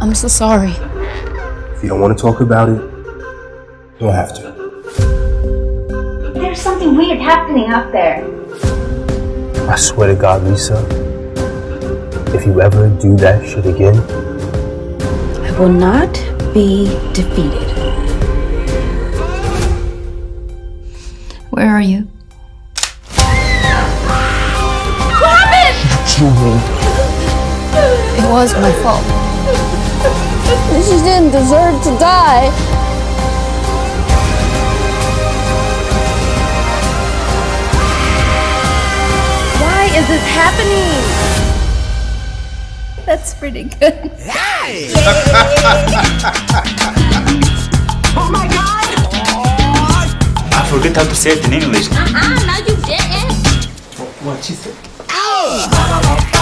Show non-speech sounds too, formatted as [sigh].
I'm so sorry. If you don't want to talk about it, you don't have to. There's something weird happening up there. I swear to God, Lisa, if you ever do that shit again, I will not be defeated. Where are you? It was my fault. She didn't deserve to die. Why is this happening? That's pretty good. Nice! [laughs] oh my god! I forget how to say it in English. Uh-uh, no you didn't. What she said? [laughs]